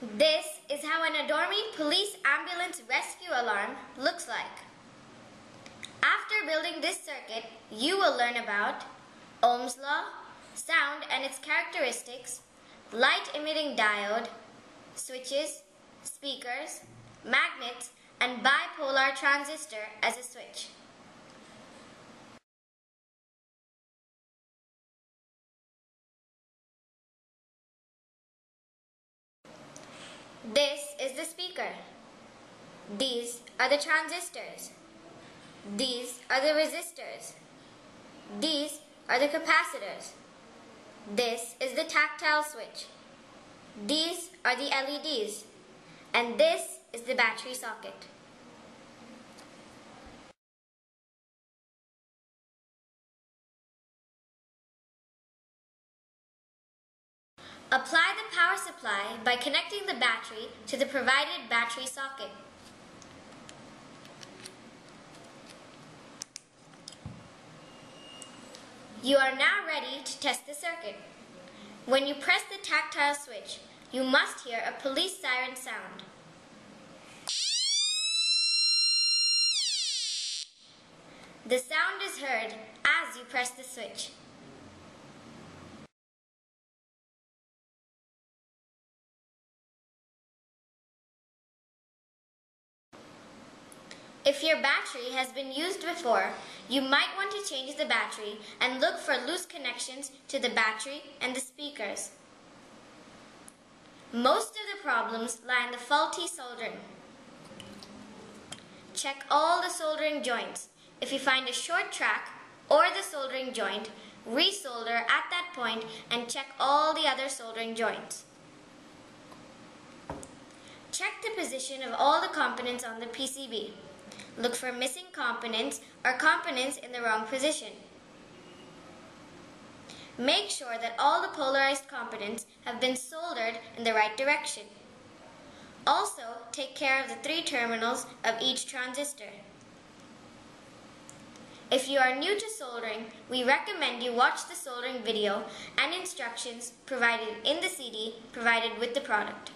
This is how an Adormi police ambulance rescue alarm looks like. After building this circuit, you will learn about Ohm's law, sound and its characteristics, light emitting diode, switches, speakers, magnets, and bipolar transistor as a switch. The speaker. These are the transistors. These are the resistors. These are the capacitors. This is the tactile switch. These are the LEDs. And this is the battery socket. Apply the power supply by connecting the battery to the provided battery socket. You are now ready to test the circuit. When you press the tactile switch, you must hear a police siren sound. The sound is heard as you press the switch. If your battery has been used before, you might want to change the battery and look for loose connections to the battery and the speakers. Most of the problems lie in the faulty soldering. Check all the soldering joints. If you find a short track or the soldering joint, resolder at that point and check all the other soldering joints. Check the position of all the components on the PCB. Look for missing components or components in the wrong position. Make sure that all the polarized components have been soldered in the right direction. Also, take care of the three terminals of each transistor. If you are new to soldering, we recommend you watch the soldering video and instructions provided in the CD provided with the product.